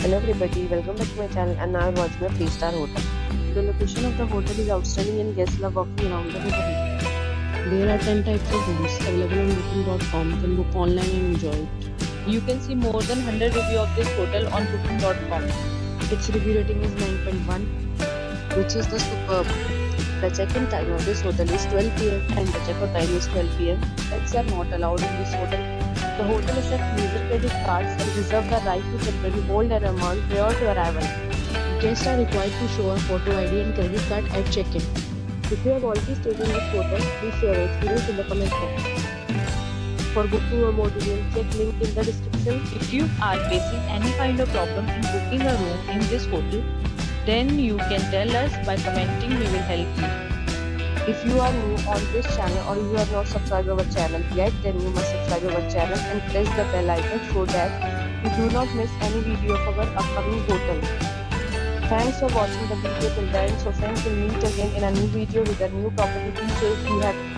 Hello everybody, welcome back to my channel and now you're watching a 3-star hotel. The location of the hotel is outstanding and guests love walking around the neighborhood. There are 10 types of rooms available on booking.com. You can book online and enjoy it. You can see more than 100 reviews of this hotel on booking.com. Its review rating is 9.1 which is the superb. The check-in time of this hotel is 12 pm and the check-out time is 12 pm. Pets are not allowed in this hotel. The hotel accepts user credit cards and reserve the right to temporarily hold an amount prior to arrival. Guests are required to show a photo ID and credit card at check-in. If you have already in this hotel, please share your experience in the comment box. For booking or more details, check link in the description. If you are facing any kind of problem in booking a room in this hotel, then you can tell us by commenting we will help you. If you are new on this channel or you are not subscribed our channel yet, then you must subscribe our channel and press the bell icon so that you do not miss any video of our upcoming hotel. Thanks for watching the video till the end. So friends will meet again in a new video with a new property. Be safe, be happy.